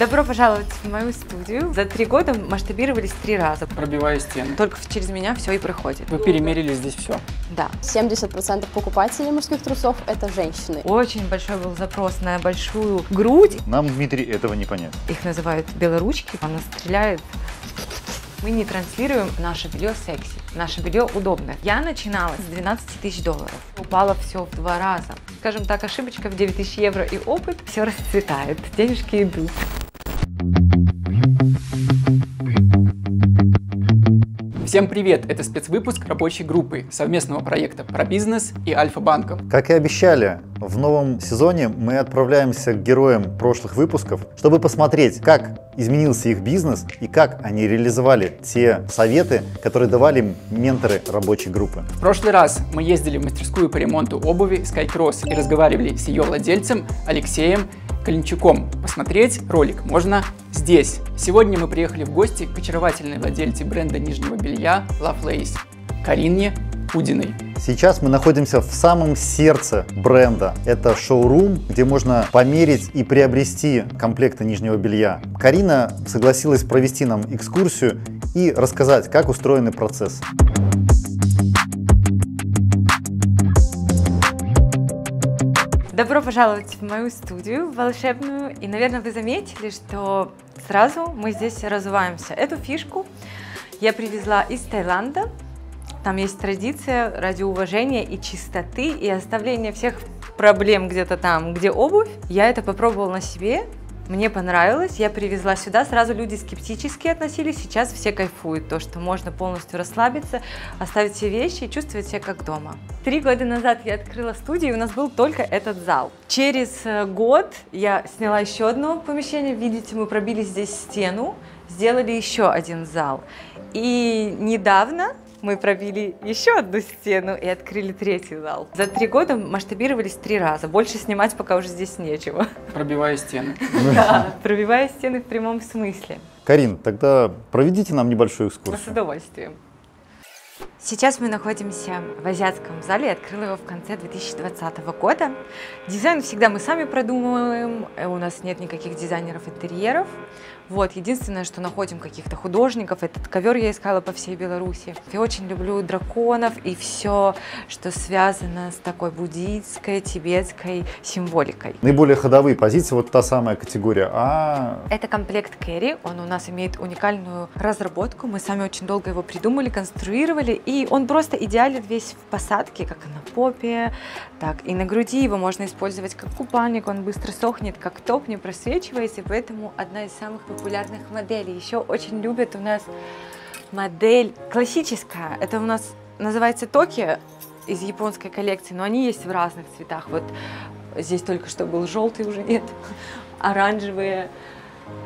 Добро пожаловать в мою студию. За три года масштабировались три раза. Пробивая стены. Только через меня все и проходит. Вы перемерили здесь все. Да. 70% покупателей мужских трусов – это женщины. Очень большой был запрос на большую грудь. Нам, Дмитрий, этого не понять. Их называют белоручки. Она стреляет мы не транслируем наше белье секси. Наше белье удобное. Я начинала с 12 тысяч долларов. Упало все в два раза. Скажем так, ошибочка в 9 тысяч евро и опыт. Все расцветает. Денежки идут. Всем привет! Это спецвыпуск рабочей группы совместного проекта про бизнес и Альфа-банка. Как и обещали, в новом сезоне мы отправляемся к героям прошлых выпусков, чтобы посмотреть, как изменился их бизнес и как они реализовали те советы, которые давали им менторы рабочей группы. В прошлый раз мы ездили в мастерскую по ремонту обуви Skycross и разговаривали с ее владельцем Алексеем Калинчуком. Посмотреть ролик можно здесь. Сегодня мы приехали в гости к очаровательной владельце бренда нижнего белья Lovelace Карине Пудиной. Сейчас мы находимся в самом сердце бренда. Это шоурум, где можно померить и приобрести комплекты нижнего белья. Карина согласилась провести нам экскурсию и рассказать, как устроен процесс. Добро пожаловать в мою студию волшебную. И, наверное, вы заметили, что сразу мы здесь развиваемся. Эту фишку я привезла из Таиланда. Там есть традиция ради уважения и чистоты, и оставления всех проблем где-то там, где обувь. Я это попробовала на себе, мне понравилось, я привезла сюда, сразу люди скептически относились, сейчас все кайфуют, то, что можно полностью расслабиться, оставить все вещи и чувствовать себя как дома. Три года назад я открыла студию, и у нас был только этот зал. Через э, год я сняла еще одно помещение, видите, мы пробили здесь стену, сделали еще один зал. И недавно мы пробили еще одну стену и открыли третий зал. За три года масштабировались три раза. Больше снимать пока уже здесь нечего. Пробивая стены. Да, пробивая стены в прямом смысле. Карин, тогда проведите нам небольшую экскурсию. С удовольствием. Сейчас мы находимся в азиатском зале, я открыла его в конце 2020 года. Дизайн всегда мы сами продумываем, у нас нет никаких дизайнеров интерьеров. Вот, единственное, что находим каких-то художников, этот ковер я искала по всей Беларуси. Я очень люблю драконов и все, что связано с такой буддийской, тибетской символикой. Наиболее ходовые позиции, вот та самая категория А. Это комплект Кэрри, он у нас имеет уникальную разработку, мы сами очень долго его придумали, конструировали, и он просто идеален весь в посадке, как на попе, так и на груди, его можно использовать как купальник, он быстро сохнет, как топ, не просвечивается, поэтому одна из самых популярных моделей. Еще очень любят у нас модель классическая. Это у нас называется Токи из японской коллекции, но они есть в разных цветах. Вот здесь только что был желтый, уже нет. Оранжевые,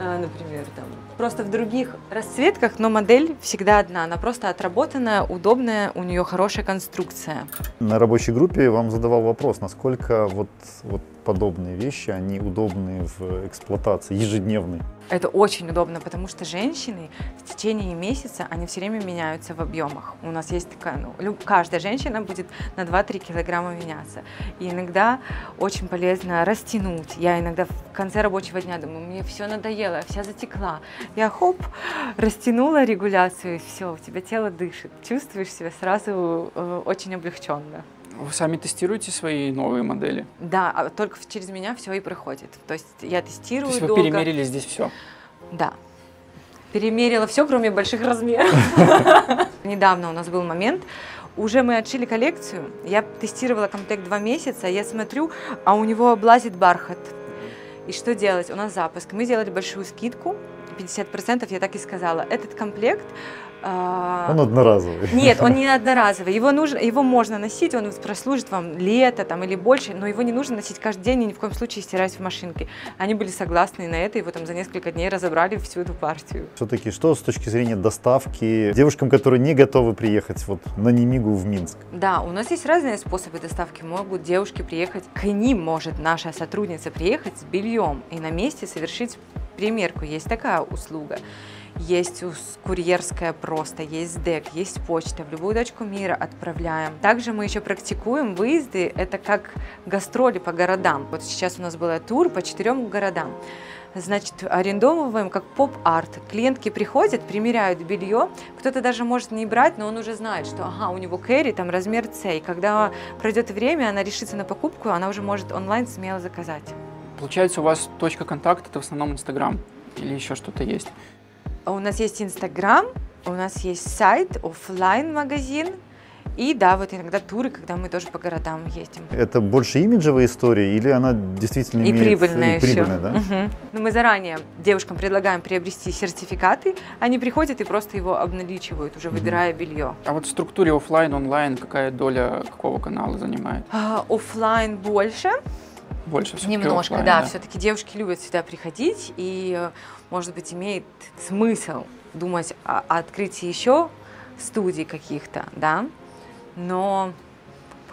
а, например, там. Просто в других расцветках, но модель всегда одна. Она просто отработанная, удобная, у нее хорошая конструкция. На рабочей группе вам задавал вопрос, насколько вот, вот подобные вещи, они удобны в эксплуатации ежедневной. Это очень удобно, потому что женщины в течение месяца, они все время меняются в объемах. У нас есть такая, ну, каждая женщина будет на 2-3 килограмма меняться. И иногда очень полезно растянуть. Я иногда в конце рабочего дня думаю, мне все надоело, вся затекла. Я хоп, растянула регуляцию, и все, у тебя тело дышит. Чувствуешь себя сразу э, очень облегченно. Вы сами тестируете свои новые модели? Да, а только через меня все и проходит. То есть я тестирую То есть вы долго. перемерили здесь все? Да. Перемерила все, кроме больших размеров. Недавно у нас был момент, уже мы отшили коллекцию, я тестировала комплект два месяца, я смотрю, а у него облазит бархат. И что делать? У нас запуск. Мы сделали большую скидку, 50%, я так и сказала. Этот комплект а, он одноразовый. Нет, он не одноразовый. Его, нужно, его можно носить, он прослужит вам лето там, или больше, но его не нужно носить каждый день и ни в коем случае стирать в машинке. Они были согласны на это, его там за несколько дней разобрали всю эту партию. Все-таки что с точки зрения доставки девушкам, которые не готовы приехать вот на Немигу в Минск? Да, у нас есть разные способы доставки. Могут девушки приехать, к ним может наша сотрудница приехать с бельем и на месте совершить примерку, есть такая услуга. Есть курьерская просто, есть ДЭК, есть почта, в любую точку мира отправляем. Также мы еще практикуем выезды, это как гастроли по городам. Вот сейчас у нас был тур по четырем городам значит, арендовываем как поп-арт. Клиентки приходят, примеряют белье, кто-то даже может не брать, но он уже знает, что ага, у него кэрри, там размер С, и когда пройдет время, она решится на покупку, она уже может онлайн смело заказать. Получается, у вас точка контакта это в основном Инстаграм или еще что-то есть? У нас есть Инстаграм, у нас есть сайт, офлайн магазин и да, вот иногда туры, когда мы тоже по городам ездим. Это больше имиджевая история или она действительно и имеет... прибыльная и прибыльная, еще. да? Угу. Но мы заранее девушкам предлагаем приобрести сертификаты, они приходят и просто его обналичивают, уже выбирая угу. белье. А вот в структуре офлайн, онлайн какая доля какого канала занимает? А, офлайн больше. Больше все Немножко, да. Все-таки девушки любят сюда приходить и, может быть, имеет смысл думать о, о открытии еще студий каких-то, да, но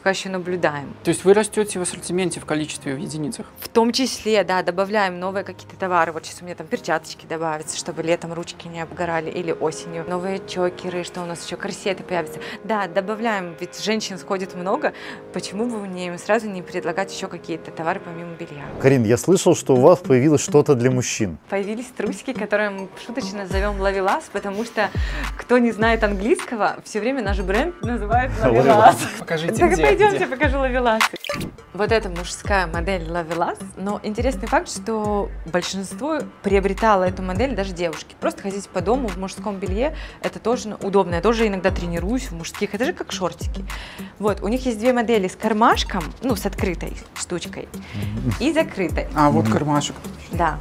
пока еще наблюдаем. То есть вы растете в ассортименте в количестве в единицах? В том числе, да, добавляем новые какие-то товары. Вот сейчас у меня там перчаточки добавятся, чтобы летом ручки не обгорали или осенью. Новые чокеры, что у нас еще, корсеты появятся. Да, добавляем, ведь женщин сходит много. Почему бы мне им сразу не предлагать еще какие-то товары помимо белья? Карин, я слышал, что у вас появилось что-то для мужчин. Появились трусики, которые мы шуточно зовем Лавелас, потому что кто не знает английского, все время наш бренд называют Лавелас. Покажите, где? Пойдемте, покажу лавеласы. Вот это мужская модель лавелас, но интересный факт, что большинство приобретало эту модель даже девушки. Просто ходить по дому в мужском белье, это тоже удобно. Я тоже иногда тренируюсь в мужских, это же как шортики. Вот, у них есть две модели с кармашком, ну, с открытой штучкой, и закрытой. А, вот кармашек. Да.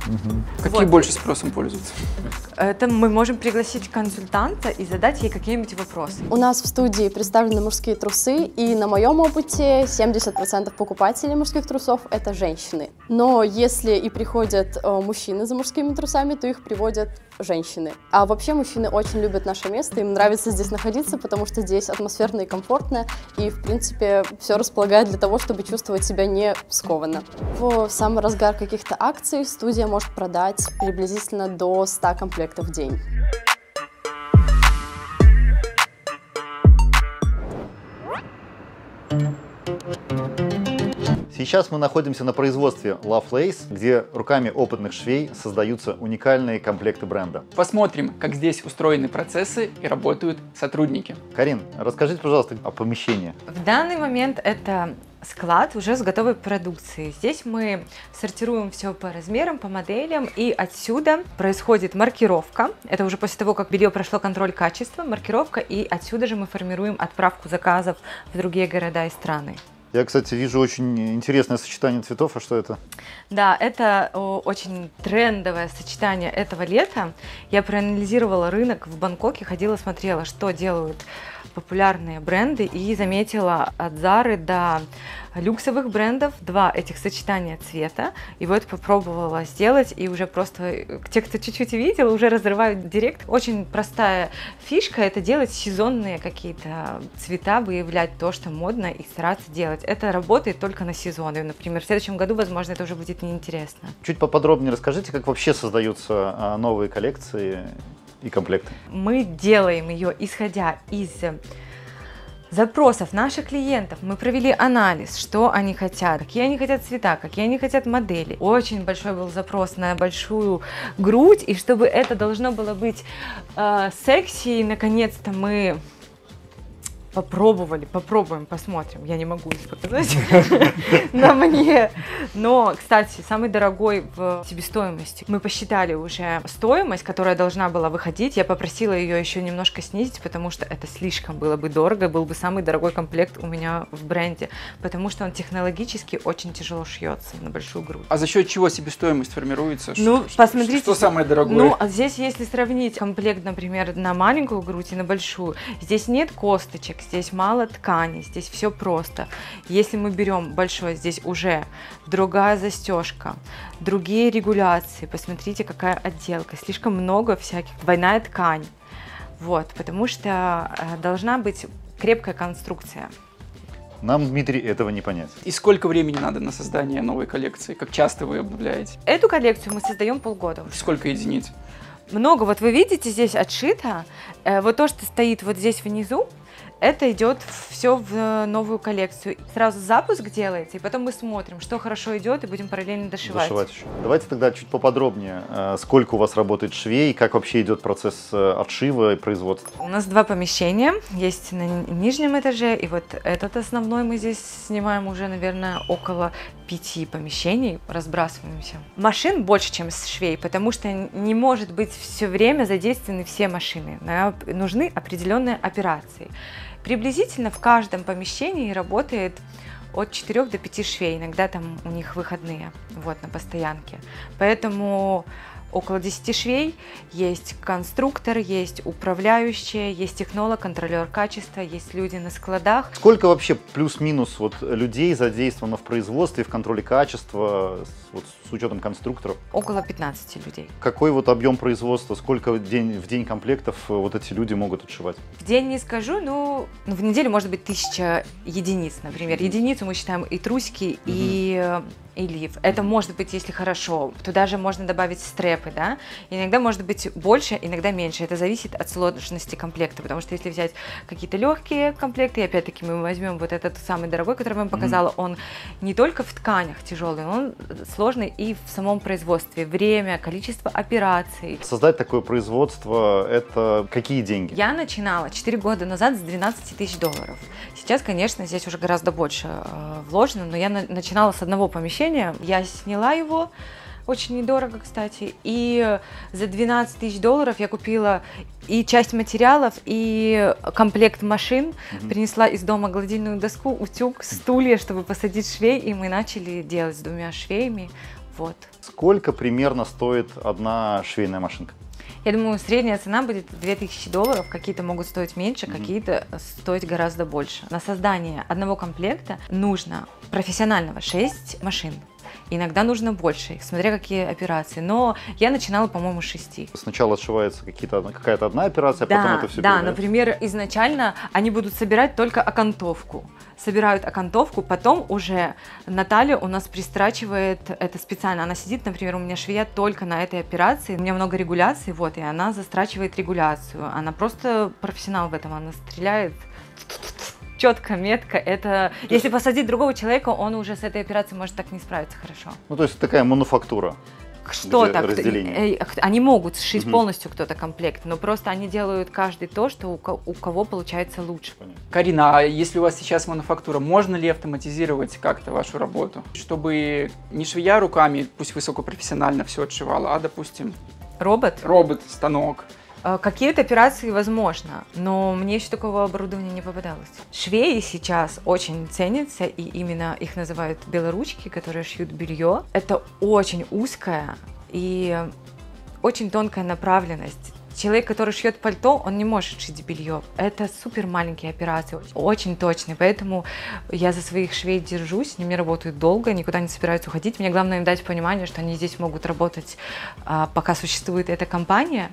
Какие Вот. больше спросом пользуются? Это мы можем пригласить консультанта и задать ей какие-нибудь вопросы. У нас в студии представлены мужские трусы, и на моем опыте 70% покупателей мужских трусов — это женщины. Но если и приходят э, мужчины за мужскими трусами, то их приводят женщины. А вообще мужчины очень любят наше место, им нравится здесь находиться, потому что здесь атмосферно и комфортно, и, в принципе, все располагает для того, чтобы чувствовать себя не скованно. В самый разгар каких-то акций студия может продать приблизительно до 100 комплектов в день. Сейчас мы находимся на производстве Love Lace, где руками опытных швей создаются уникальные комплекты бренда. Посмотрим, как здесь устроены процессы и работают сотрудники. Карин, расскажите, пожалуйста, о помещении. В данный момент это склад уже с готовой продукцией. Здесь мы сортируем все по размерам, по моделям, и отсюда происходит маркировка. Это уже после того, как белье прошло контроль качества, маркировка, и отсюда же мы формируем отправку заказов в другие города и страны. Я, кстати, вижу очень интересное сочетание цветов. А что это? Да, это очень трендовое сочетание этого лета. Я проанализировала рынок в Бангкоке, ходила, смотрела, что делают популярные бренды и заметила от Зары до люксовых брендов два этих сочетания цвета. И вот попробовала сделать, и уже просто э, те, кто чуть-чуть видел, уже разрывают директ. Очень простая фишка – это делать сезонные какие-то цвета, выявлять то, что модно, и стараться делать. Это работает только на сезоны. Например, в следующем году, возможно, это уже будет неинтересно. Чуть поподробнее расскажите, как вообще создаются а, новые коллекции и комплекты. Мы делаем ее исходя из запросов наших клиентов. Мы провели анализ, что они хотят, какие они хотят цвета, какие они хотят модели. Очень большой был запрос на большую грудь, и чтобы это должно было быть э, секси, наконец-то мы попробовали, попробуем, посмотрим. Я не могу их показать на мне. Но, кстати, самый дорогой в себестоимости. Мы посчитали уже стоимость, которая должна была выходить. Я попросила ее еще немножко снизить, потому что это слишком было бы дорого. Был бы самый дорогой комплект у меня в бренде, потому что он технологически очень тяжело шьется на большую грудь. А за счет чего себестоимость формируется? Ну, Что- посмотрите. Что самое дорогое? Ну, а здесь, если сравнить комплект, например, на маленькую грудь и на большую, здесь нет косточек, здесь мало ткани, здесь все просто. Если мы берем большой, здесь уже другая застежка, другие регуляции. Посмотрите, какая отделка. Слишком много всяких. Двойная ткань. Вот, потому что э, должна быть крепкая конструкция. Нам, Дмитрий, этого не понять. И сколько времени надо на создание новой коллекции? Как часто вы обновляете? Эту коллекцию мы создаем полгода уже. Сколько единиц? Много. Вот вы видите, здесь отшито. Э, вот то, что стоит вот здесь внизу, это идет все в э, новую коллекцию. Сразу запуск делается, и потом мы смотрим, что хорошо идет, и будем параллельно дошивать. Зашивать еще. Давайте тогда чуть поподробнее. э, Сколько у вас работает швей, как вообще идет процесс э, отшива и производства? У нас два помещения. Есть на ни- нижнем этаже, и вот этот основной мы здесь снимаем уже, наверное, около пяти помещений, разбрасываемся. Машин больше, чем швей, потому что не может быть все время задействованы все машины. Нужны определенные операции. Приблизительно в каждом помещении работает от 4 до 5 швей, иногда там у них выходные, вот, на постоянке. Поэтому около 10 швей, есть конструктор, есть управляющие, есть технолог, контролер качества, есть люди на складах. Сколько вообще плюс-минус вот людей задействовано в производстве, в контроле качества, вот, с учетом конструкторов? Около 15 людей. Какой вот объем производства, сколько в день, в день комплектов э, вот эти люди могут отшивать? В день не скажу, ну, ну, в неделю может быть тысяча единиц, например. Единицу мы считаем и трусики, и, э, и лиф. Это может быть, если хорошо. Туда же можно добавить стрепы, да. Иногда может быть больше, иногда меньше. Это зависит от сложности комплекта, потому что если взять какие-то легкие комплекты, и опять-таки мы возьмем вот этот самый дорогой, который я вам показала, он не только в тканях тяжелый, он сложный и в самом производстве. Время, количество операций. Создать такое производство, это какие деньги? Я начинала 4 года назад с 12 тысяч долларов. Сейчас, конечно, здесь уже гораздо больше э, вложено, но я на- начинала с одного помещения. Я сняла его, очень недорого, кстати, и за 12 тысяч долларов я купила и часть материалов, и комплект машин, принесла из дома гладильную доску, утюг, стулья, чтобы посадить швей, и мы начали делать с двумя швеями. Вот. Сколько примерно стоит одна швейная машинка? Я думаю, средняя цена будет 2000 долларов. Какие-то могут стоить меньше, какие-то стоить гораздо больше. На создание одного комплекта нужно профессионального 6 машин. Иногда нужно больше, смотря какие операции. Но я начинала, по-моему, с 6. Сначала отшивается какая-то одна операция, а потом Да, это все да, например, изначально они будут собирать только окантовку. Собирают окантовку, потом уже Наталья у нас пристрачивает это специально. Она сидит, например, у меня швея только на этой операции. У меня много регуляций, вот, и она застрачивает регуляцию. Она просто профессионал в этом, она стреляет четко, метко. Это, если посадить другого человека, он уже с этой операцией может так не справиться хорошо. Ну, то есть такая мануфактура. Что-то. кто- разделение? э, Они могут сшить Мгм. полностью кто-то комплект, но просто они делают каждый то, что у ко- у кого получается лучше. Карина, а если у вас сейчас мануфактура, можно ли автоматизировать как-то вашу работу? Чтобы не швея руками, пусть высокопрофессионально все отшивала, а, допустим, Робот? робот, станок. Э, Какие-то операции возможно, но мне еще такого оборудования не попадалось. Швеи сейчас очень ценятся, и именно их называют белоручки, которые шьют белье. Это очень узкая и очень тонкая направленность. Человек, который шьет пальто, он не может шить белье. Это супер маленькие операции, очень точные. Поэтому я за своих швей держусь, с ними работают долго, никуда не собираются уходить. Мне главное им дать понимание, что они здесь могут работать, а, пока существует эта компания.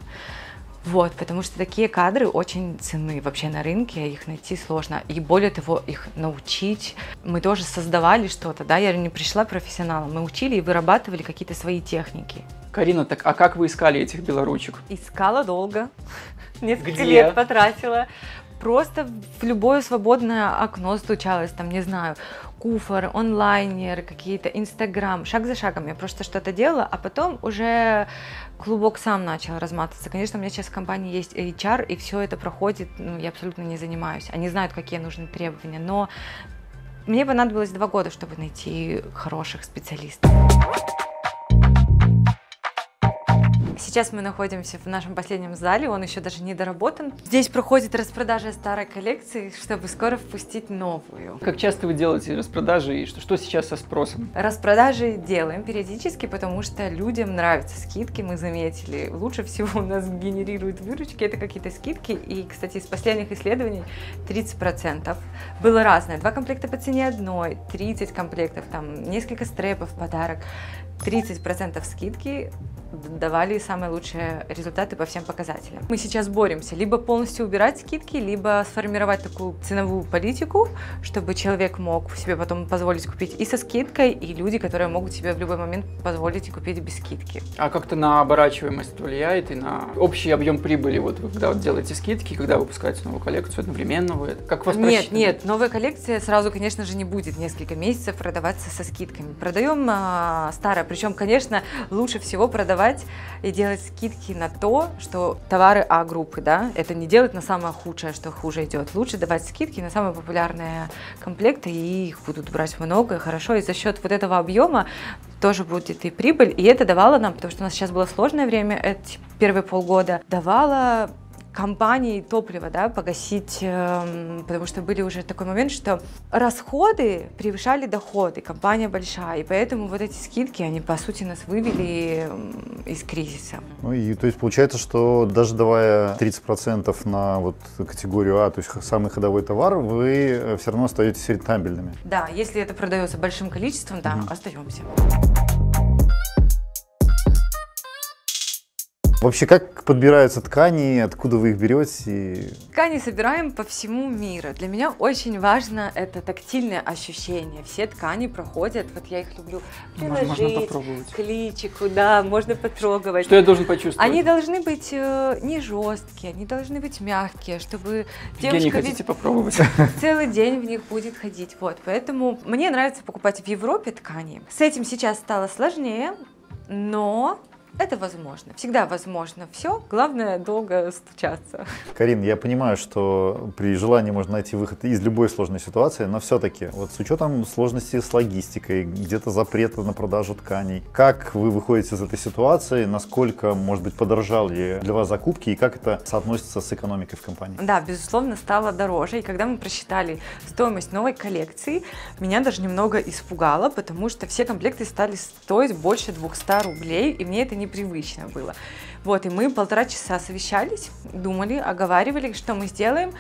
Вот, потому что такие кадры очень ценны вообще на рынке, их найти сложно. И более того, их научить. Мы тоже создавали что-то, да, я не пришла профессионалом, мы учили и вырабатывали какие-то свои техники. Карина, так а как вы искали этих белоручек? Искала долго, несколько Где? лет потратила. Просто в любое свободное окно стучалась, там, не знаю, куфор, онлайнер, какие-то инстаграм, шаг за шагом я просто что-то делала, а потом уже клубок сам начал разматываться. Конечно, у меня сейчас в компании есть HR, и все это проходит, ну, я абсолютно не занимаюсь. Они знают, какие нужны требования, но мне понадобилось два года, чтобы найти хороших специалистов. Сейчас мы находимся в нашем последнем зале, он еще даже не доработан. Здесь проходит распродажа старой коллекции, чтобы скоро впустить новую. Как часто вы делаете распродажи и что, что сейчас со спросом? Распродажи делаем периодически, потому что людям нравятся скидки, мы заметили. Лучше всего у нас генерируют выручки, это какие-то скидки. И, кстати, из последних исследований 30%. Было разное. Два комплекта по цене одной, 30 комплектов, там несколько стрепов подарок. 30% скидки давали самые лучшие результаты по всем показателям. Мы сейчас боремся либо полностью убирать скидки, либо сформировать такую ценовую политику, чтобы человек мог себе потом позволить купить и со скидкой, и люди, которые могут себе в любой момент позволить и купить без скидки. А как-то на оборачиваемость влияет и на общий объем прибыли, вот вы когда вот делаете скидки, когда выпускаете новую коллекцию одновременно, вы как вас Нет, нет, новая коллекция сразу, конечно же, не будет несколько месяцев продаваться со скидками. Продаем а, старое, причем, конечно, лучше всего продавать и делать скидки на то, что товары А-группы, да, это не делать на самое худшее, что хуже идет. Лучше давать скидки на самые популярные комплекты, и их будут брать много, хорошо, и за счет вот этого объема тоже будет и прибыль, и это давало нам, потому что у нас сейчас было сложное время, эти первые полгода, давало компании топлива, да, погасить, эм, потому что были уже такой момент, что расходы превышали доходы, компания большая, и поэтому вот эти скидки, они по сути нас вывели эм, из кризиса. Ну и то есть получается, что даже давая 30% на вот категорию А, то есть самый ходовой товар, вы все равно остаетесь рентабельными. Да, если это продается большим количеством, да, остаемся. Вообще, как подбираются ткани, откуда вы их берете? Ткани собираем по всему миру. Для меня очень важно это тактильное ощущение. Все ткани проходят, вот я их люблю Можно- можно приложить попробовать. к личику, да, можно потрогать. Что я должен почувствовать? Они должны быть э, не жесткие, они должны быть мягкие, чтобы девушка хотите ведь попробовать? целый день в них будет ходить. Вот, поэтому мне нравится покупать в Европе ткани. С этим сейчас стало сложнее, но это возможно. Всегда возможно все. Главное долго стучаться. Карин, я понимаю, что при желании можно найти выход из любой сложной ситуации, но все-таки, вот с учетом сложности с логистикой, где-то запрета на продажу тканей, как вы выходите из этой ситуации, насколько, может быть, подорожали для вас закупки и как это соотносится с экономикой в компании? Да, безусловно, стало дороже. И когда мы просчитали стоимость новой коллекции, меня даже немного испугало, потому что все комплекты стали стоить больше 200 рублей, и мне это непривычно было. Вот, и мы полтора часа совещались, думали, оговаривали, что мы сделаем.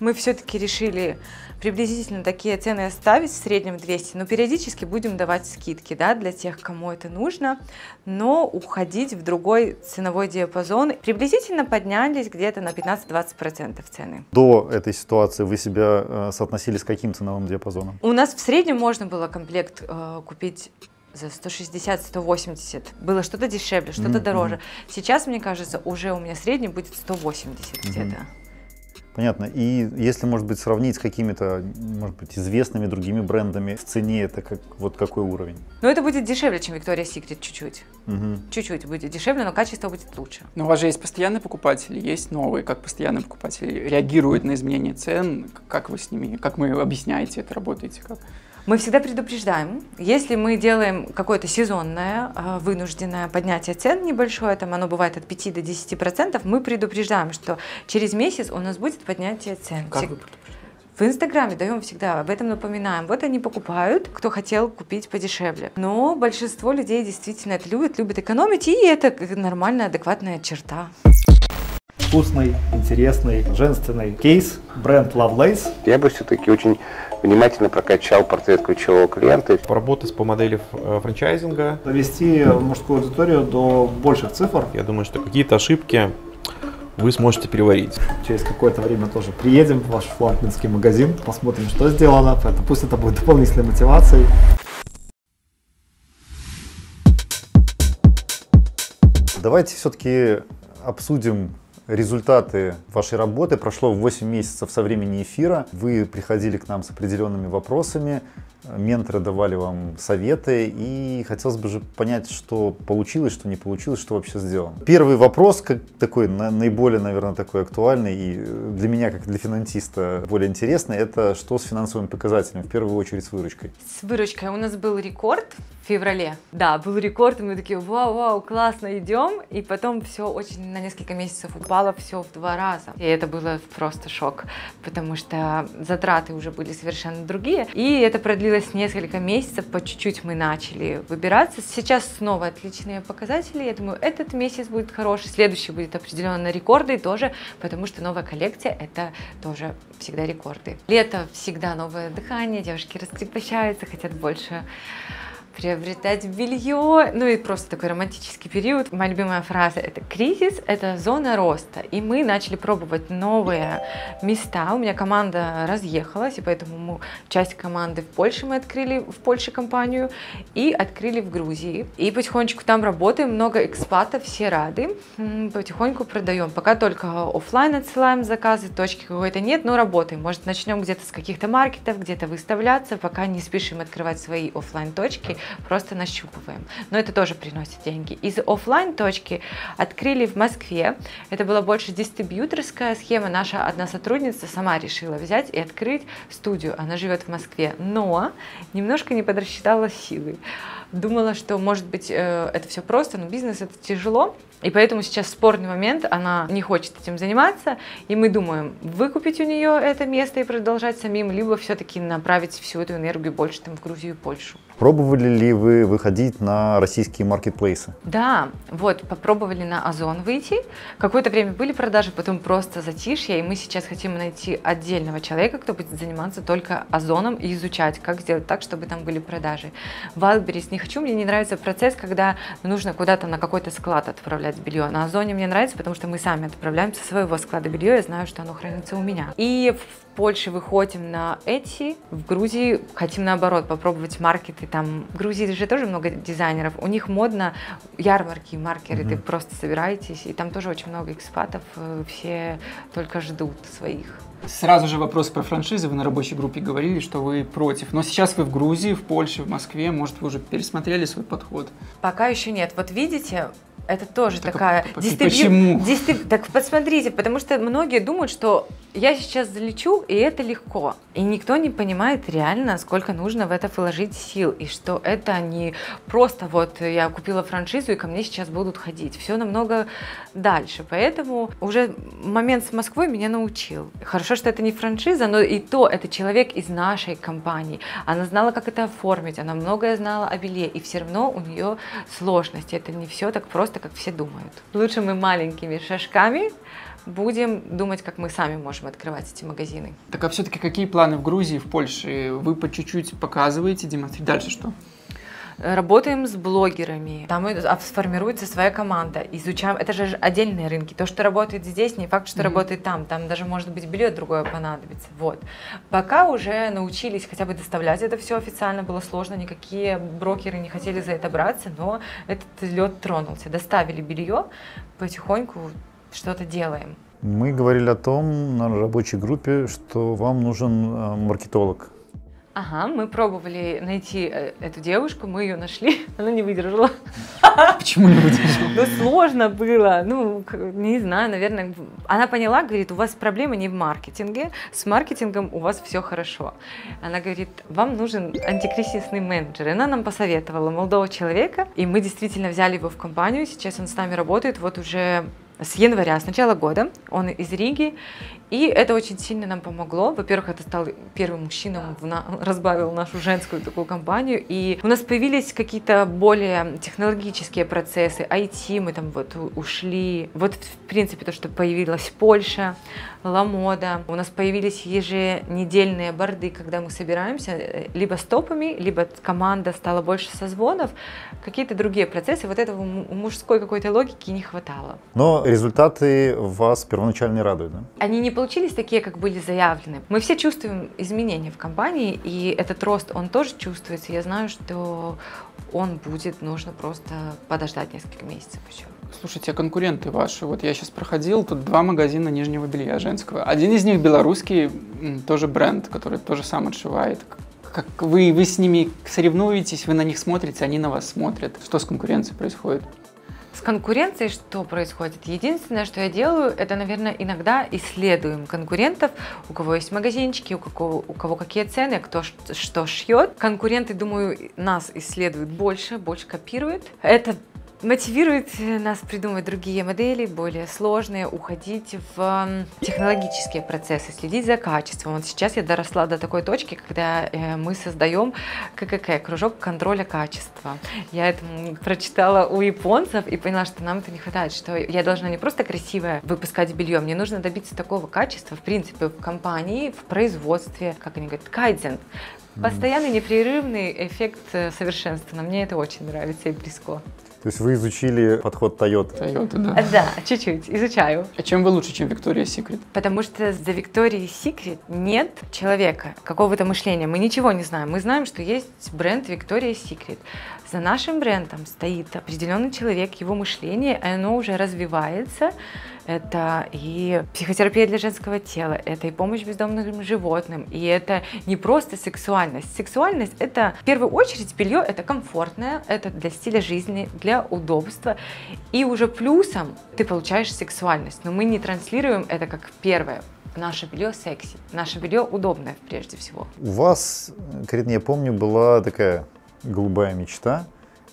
Мы все-таки решили приблизительно такие цены оставить, в среднем 200, но периодически будем давать скидки, да, для тех, кому это нужно, но уходить в другой ценовой диапазон. Приблизительно поднялись где-то на 15-20% цены. До этой ситуации вы себя э, соотносили с каким ценовым диапазоном? У нас в среднем можно было комплект э, купить за 160-180. Было что-то дешевле, что-то Мгм, дороже. Сейчас, мне кажется, уже у меня средний будет 180 где-то. Понятно. И если, может быть, сравнить с какими-то, может быть, известными другими брендами в цене, это как, вот какой уровень? Но это будет дешевле, чем Victoria's Secret чуть-чуть. Мгм. Чуть-чуть будет дешевле, но качество будет лучше. Но у вас же есть постоянные покупатели, есть новые, как постоянные покупатели реагируют на изменения цен, как вы с ними, как вы объясняете это, работаете, как? Мы всегда предупреждаем, если мы делаем какое-то сезонное, э, вынужденное поднятие цен небольшое, там оно бывает от 5 до 10 процентов, мы предупреждаем, что через месяц у нас будет поднятие цен. Как вы В Инстаграме даем всегда, об этом напоминаем. Вот они покупают, кто хотел купить подешевле. Но большинство людей действительно это любят, любят экономить, и это нормальная, адекватная черта. Вкусный, интересный, женственный кейс, бренд Lovelace. Я бы все-таки очень внимательно прокачал портрет ключевого клиента. поработать по модели ф- франчайзинга. Довести мужскую аудиторию до больших цифр. Я думаю, что какие-то ошибки вы сможете переварить. Через какое-то время тоже приедем в ваш флагманский магазин, посмотрим, что сделано. Поэтому пусть это будет дополнительной мотивацией. Давайте все-таки обсудим результаты вашей работы. Прошло 8 месяцев со времени эфира. Вы приходили к нам с определенными вопросами, менторы давали вам советы, и хотелось бы же понять, что получилось, что не получилось, что вообще сделано. Первый вопрос, как такой на- наиболее, наверное, такой актуальный и для меня, как для финансиста, более интересный, это что с финансовыми показателями, в первую очередь с выручкой. С выручкой у нас был рекорд в феврале. Да, был рекорд, и мы такие, вау, вау, классно, идем. И потом все очень на несколько месяцев упало все в два раза. И это было просто шок, потому что затраты уже были совершенно другие. И это продлилось несколько месяцев, по чуть-чуть мы начали выбираться. Сейчас снова отличные показатели. Я думаю, этот месяц будет хороший, следующий будет определенно рекорды тоже, потому что новая коллекция это тоже всегда рекорды. Лето всегда новое дыхание, девушки раскрепощаются, хотят больше приобретать белье, ну и просто такой романтический период. Моя любимая фраза это кризис, это зона роста. И мы начали пробовать новые места. У меня команда разъехалась, и поэтому мы, часть команды в Польше мы открыли, в Польше компанию, и открыли в Грузии. И потихонечку там работаем, много экспатов, все рады. Потихоньку продаем. Пока только офлайн отсылаем заказы, точки какой-то нет, но работаем. Может, начнем где-то с каких-то маркетов, где-то выставляться, пока не спешим открывать свои офлайн точки просто нащупываем. Но это тоже приносит деньги. Из офлайн точки открыли в Москве. Это была больше дистрибьюторская схема. Наша одна сотрудница сама решила взять и открыть студию. Она живет в Москве, но немножко не подрасчитала силы. Думала, что может быть э, это все просто, но бизнес это тяжело. И поэтому сейчас спорный момент, она не хочет этим заниматься, и мы думаем, выкупить у нее это место и продолжать самим, либо все-таки направить всю эту энергию больше там, в Грузию и Польшу. Пробовали ли вы выходить на российские маркетплейсы? Да, вот, попробовали на Озон выйти. Какое-то время были продажи, потом просто затишье, и мы сейчас хотим найти отдельного человека, кто будет заниматься только Озоном и изучать, как сделать так, чтобы там были продажи. Wildberries не хочу, мне не нравится процесс, когда нужно куда-то на какой-то склад отправлять белье. На Озоне мне нравится, потому что мы сами отправляем со своего склада белье, я знаю, что оно хранится у меня. И в Польше выходим на эти, в Грузии хотим наоборот попробовать маркеты. Там в Грузии же тоже много дизайнеров. У них модно ярмарки, маркеры. Mm-hmm. Ты просто собираетесь, и там тоже очень много экспатов. Э, все только ждут своих. Сразу же вопрос про франшизы. Вы на рабочей группе говорили, что вы против. Но сейчас вы в Грузии, в Польше, в Москве. Может, вы уже пересмотрели свой подход? Пока еще нет. Вот видите, это тоже так, такая... А дистрибью... Почему? Дистриб... Так посмотрите, потому что многие думают, что я сейчас залечу, и это легко. И никто не понимает реально, сколько нужно в это вложить сил, и что это не просто вот я купила франшизу, и ко мне сейчас будут ходить. Все намного дальше. Поэтому уже момент с Москвой меня научил. Хорошо, что это не франшиза, но и то это человек из нашей компании. Она знала, как это оформить, она многое знала о белье, и все равно у нее сложности. Это не все так просто, как все думают. Лучше мы маленькими шажками будем думать, как мы сами можем открывать эти магазины. Так а все-таки какие планы в Грузии, в Польше? Вы по чуть-чуть показываете, демонстрируете. Дальше что? Работаем с блогерами, там сформируется своя команда, изучаем, это же отдельные рынки, то, что работает здесь, не факт, что mm-hmm. работает там, там даже может быть белье другое понадобится, вот. Пока уже научились хотя бы доставлять это все официально, было сложно, никакие брокеры не хотели за это браться, но этот лед тронулся, доставили белье, потихоньку что-то делаем. Мы говорили о том на рабочей группе, что вам нужен э, маркетолог. Ага, мы пробовали найти э, эту девушку, мы ее нашли, она не выдержала. Почему не выдержала? Ну, сложно было, ну, не знаю, наверное, она поняла, говорит, у вас проблемы не в маркетинге, с маркетингом у вас все хорошо. Она говорит, вам нужен антикризисный менеджер, и она нам посоветовала молодого человека, и мы действительно взяли его в компанию, сейчас он с нами работает, вот уже с января, с начала года. Он из Риги. И это очень сильно нам помогло. Во-первых, это стал первым мужчином, на, разбавил нашу женскую такую компанию. И у нас появились какие-то более технологические процессы, IT, мы там вот ушли. Вот, в принципе, то, что появилась Польша, Ламода. У нас появились еженедельные борды, когда мы собираемся э, либо с топами, либо команда стала больше созвонов, какие-то другие процессы. Вот этого мужской какой-то логики не хватало. Но результаты вас первоначально радуют, да? Они не получились такие, как были заявлены. Мы все чувствуем изменения в компании, и этот рост, он тоже чувствуется. Я знаю, что он будет, нужно просто подождать несколько месяцев еще. Слушайте, а конкуренты ваши, вот я сейчас проходил, тут два магазина нижнего белья женского. Один из них белорусский, тоже бренд, который тоже сам отшивает. Как вы, вы с ними соревнуетесь, вы на них смотрите, они на вас смотрят. Что с конкуренцией происходит? Конкуренцией что происходит? Единственное, что я делаю, это, наверное, иногда исследуем конкурентов, у кого есть магазинчики, у кого, у кого какие цены, кто что шьет. Конкуренты, думаю, нас исследуют больше, больше копируют. Это мотивирует нас придумывать другие модели, более сложные, уходить в технологические процессы, следить за качеством. Вот сейчас я доросла до такой точки, когда э, мы создаем ККК, кружок контроля качества. Я это прочитала у японцев и поняла, что нам это не хватает, что я должна не просто красивое выпускать белье, мне нужно добиться такого качества, в принципе, в компании, в производстве, как они говорят, кайдзен. Постоянный непрерывный эффект э, совершенства. Мне это очень нравится и близко. То есть вы изучили подход Toyota. Toyota, да. Да, чуть-чуть, изучаю. А чем вы лучше, чем Victoria's Secret? Потому что за Victoria's Secret нет человека, какого-то мышления. Мы ничего не знаем. Мы знаем, что есть бренд Victoria's Secret. За нашим брендом стоит определенный человек, его мышление, и оно уже развивается. Это и психотерапия для женского тела, это и помощь бездомным животным, и это не просто сексуальность. Сексуальность это в первую очередь белье, это комфортное, это для стиля жизни, для удобства. И уже плюсом ты получаешь сексуальность. Но мы не транслируем это как первое. Наше белье секси, наше белье удобное прежде всего. У вас, Карина, я помню, была такая голубая мечта.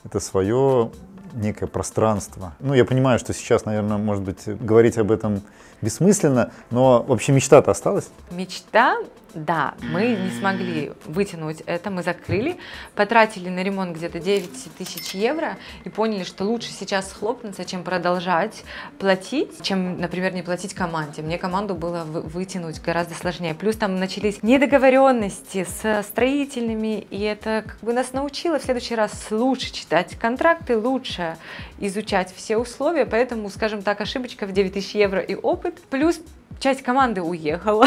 Это свое некое пространство. Ну, я понимаю, что сейчас, наверное, может быть, говорить об этом бессмысленно, но вообще мечта-то осталась? Мечта, да, мы не смогли вытянуть это, мы закрыли, потратили на ремонт где-то 9 тысяч евро и поняли, что лучше сейчас схлопнуться, чем продолжать платить, чем, например, не платить команде. Мне команду было вы- вытянуть гораздо сложнее. Плюс там начались недоговоренности с строительными, и это как бы нас научило в следующий раз лучше читать контракты, лучше изучать все условия, поэтому, скажем так, ошибочка в 9 тысяч евро и опыт, плюс часть команды уехала,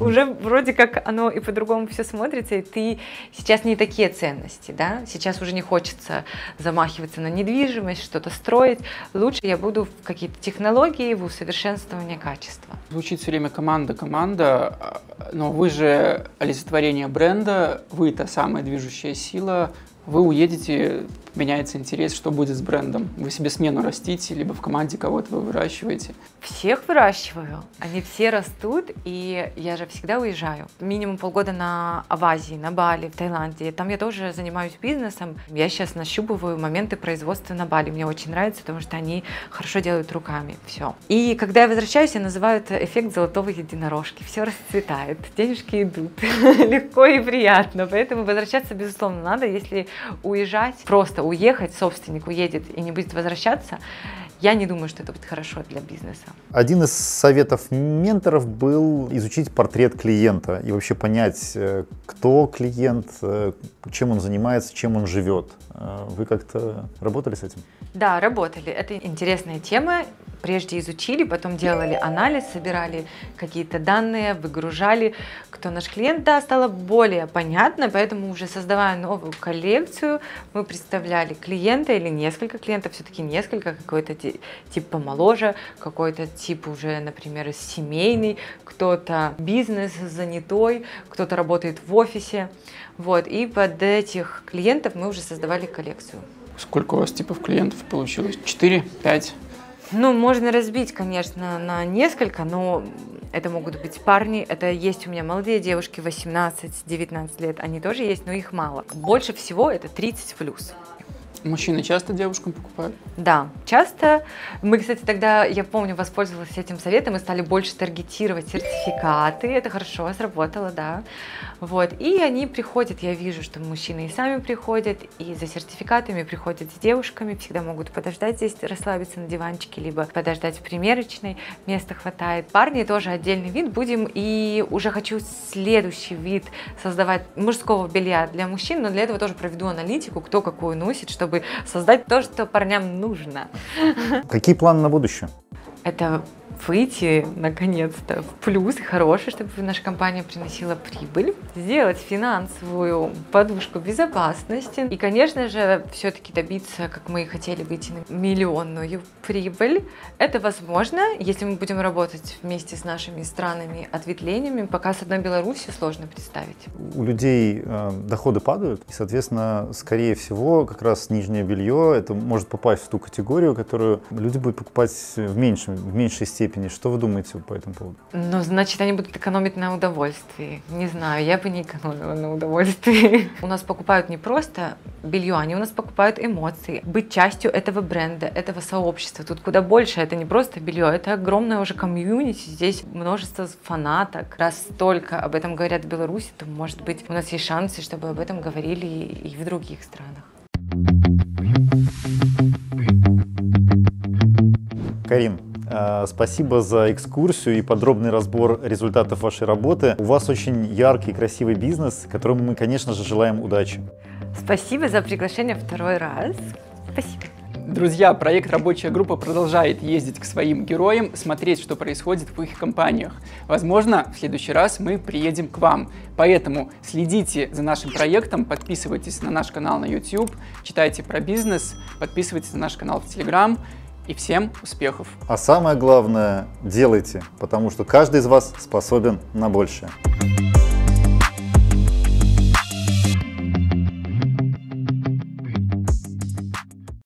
уже вроде как оно и по-другому все смотрится, и ты сейчас не такие ценности, да, сейчас уже не хочется замахиваться на недвижимость, что-то строить, лучше я буду в какие-то технологии, в усовершенствование качества. Звучит все время команда, команда, а, но вы же олицетворение бренда, вы та самая движущая сила, вы уедете, меняется интерес, что будет с брендом. Вы себе смену растите, либо в команде кого-то вы выращиваете. Всех выращиваю, они все растут, и я же всегда уезжаю. Минимум полгода на Авазии, на Бали, в Таиланде. Там я тоже занимаюсь бизнесом. Я сейчас нащупываю моменты производства на Бали. Мне очень нравится, потому что они хорошо делают руками. Все. И когда я возвращаюсь, я называю это эффект золотого единорожки. Все расцветает, денежки идут. Легко и приятно. Поэтому возвращаться, безусловно, надо. Если уезжать, просто уехать, собственник уедет и не будет возвращаться, я не думаю, что это будет хорошо для бизнеса. Один из советов менторов был изучить портрет клиента и вообще понять, э, кто клиент, э, чем он занимается, чем он живет. Э, Вы как-то работали с этим? Да, работали. Это интересная тема. Прежде изучили, потом делали анализ, собирали какие-то данные, выгружали, кто наш клиент. Да, стало более понятно, поэтому уже создавая новую коллекцию, мы представляли клиента или несколько клиентов, все-таки несколько, какой-то ти- тип помоложе, какой-то тип уже, например, семейный, кто-то бизнес занятой, кто-то работает в офисе. Вот, и под этих клиентов мы уже создавали коллекцию. Сколько у вас типов клиентов получилось? Четыре? Пять? Ну, можно разбить, конечно, на несколько, но это могут быть парни, это есть у меня молодые девушки 18-19 лет, они тоже есть, но их мало. Больше всего это 30 плюс. Мужчины часто девушкам покупают? Да, часто. Мы, кстати, тогда, я помню, воспользовалась этим советом и стали больше таргетировать сертификаты. Это хорошо сработало, да. Вот. И они приходят, я вижу, что мужчины и сами приходят, и за сертификатами приходят с девушками, всегда могут подождать здесь, расслабиться на диванчике, либо подождать в примерочной, места хватает. Парни тоже отдельный вид будем, и уже хочу следующий вид создавать мужского белья для мужчин, но для этого тоже проведу аналитику, кто какую носит, чтобы создать то, что парням нужно. Какие планы на будущее? Это выйти, наконец-то, в плюс, хороший, чтобы наша компания приносила прибыль, сделать финансовую подушку безопасности и, конечно же, все-таки добиться, как мы и хотели, выйти на миллионную прибыль. Это возможно, если мы будем работать вместе с нашими странами ответвлениями. Пока с одной Беларусью сложно представить. У людей э, доходы падают, и, соответственно, скорее всего, как раз нижнее белье это может попасть в ту категорию, которую люди будут покупать в, меньшем, в меньшей степени. Степени. Что вы думаете по этому поводу? Ну, значит, они будут экономить на удовольствии. Не знаю, я бы не экономила на удовольствии. У нас покупают не просто белье, они у нас покупают эмоции. Быть частью этого бренда, этого сообщества. Тут куда больше. Это не просто белье, это огромное уже комьюнити. Здесь множество фанаток. Раз столько об этом говорят в Беларуси, то, может быть, у нас есть шансы, чтобы об этом говорили и в других странах. Карин, Спасибо за экскурсию и подробный разбор результатов вашей работы. У вас очень яркий и красивый бизнес, которому мы, конечно же, желаем удачи. Спасибо за приглашение второй раз. Спасибо. Друзья, проект «Рабочая группа» продолжает ездить к своим героям, смотреть, что происходит в их компаниях. Возможно, в следующий раз мы приедем к вам. Поэтому следите за нашим проектом, подписывайтесь на наш канал на YouTube, читайте про бизнес, подписывайтесь на наш канал в Telegram. И всем успехов! А самое главное, делайте, потому что каждый из вас способен на большее.